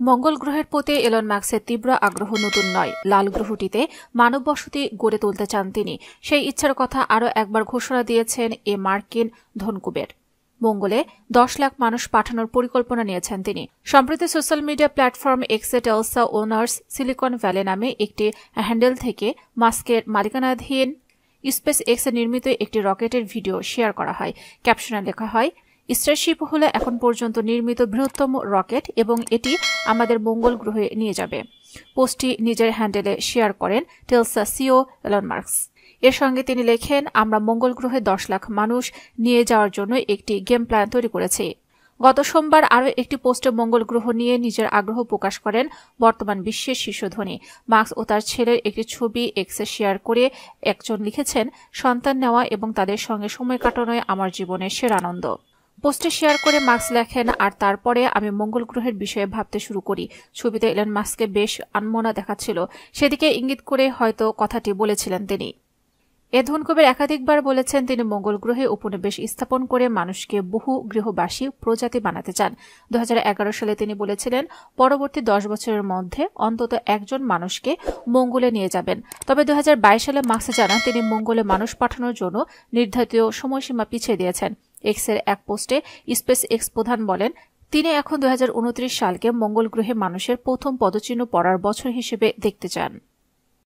মঙ্গল গ্রহের প্রতি এলন ম্যাক্সের তীব্র আগ্রহ নতুন নয়। লাল গ্রহটিতে মানব বসতি গড়ে তুলতে চান তিনি। সেই ইচ্ছার কথা আরও একবার ঘোষণা দিয়েছেন এ মার্কিন ধনকুবের। মঙ্গলে দশ লাখ মানুষ পাঠানোর পরিকল্পনা নিয়েছেন তিনি। সম্প্রতি সোশ্যাল মিডিয়া প্ল্যাটফর্ম এক্সে টেলসা ওনার্স সিলিকন ভ্যালি নামে একটি হ্যান্ডেল থেকে মাস্কের মালিকানাধীন স্পেস এক্সে নির্মিত একটি রকেটের ভিডিও শেয়ার করা হয়। ক্যাপশনে লেখা হয় স্টারশিপ হল এখন পর্যন্ত নির্মিত বৃহত্তম রকেট এবং এটি আমাদের মঙ্গল গ্রহে নিয়ে যাবে। পোস্টটি নিজের হ্যান্ডেলে শেয়ার করেন টেলসা সিও এলন মার্কস। এর সঙ্গে তিনি লেখেন, আমরা মঙ্গল গ্রহে দশ লাখ মানুষ নিয়ে যাওয়ার জন্য একটি গেম প্ল্যান তৈরি করেছি। গত সোমবার আরও একটি পোস্টে মঙ্গল গ্রহ নিয়ে নিজের আগ্রহ প্রকাশ করেন বর্তমান বিশ্বের শীর্ষ ধনী। মার্কস ও তার ছেলের একটি ছবি এক্সে শেয়ার করে একজন লিখেছেন, সন্তান নেওয়া এবং তাদের সঙ্গে সময় কাটানোয় আমার জীবনের সেরা আনন্দ। পোস্টে শেয়ার করে মার্কস লেখেন আর তারপরে আমি মঙ্গল গ্রহের বিষয়ে ভাবতে শুরু করি। ছবিতে এলেন মাস্ককে বেশ আনমনা দেখাচ্ছিল। সেদিকে ইঙ্গিত করে হয়তো কথাটি বলেছিলেন তিনি। এ ধনকবির একাধিকবার বলেছেন তিনি মঙ্গল গ্রহে উপনিবেশ স্থাপন করে মানুষকে বহু গৃহবাসী প্রজাতি বানাতে চান। দু হাজার এগারো সালে তিনি বলেছিলেন, পরবর্তী দশ বছরের মধ্যে অন্তত একজন মানুষকে মঙ্গলে নিয়ে যাবেন। তবে দু হাজার বাইশ সালে মার্কস জানান তিনি মঙ্গলে মানুষ পাঠানোর জন্য নির্ধারিত সময়সীমা পিছিয়ে দিয়েছেন। এক্সের এক পোস্টে স্পেস এক্স প্রধান বলেন, তিনি এখন দু হাজার উনত্রিশ সালকে মঙ্গল গ্রহে মানুষের প্রথম পদচিহ্ন পড়ার বছর হিসেবে দেখতে চান।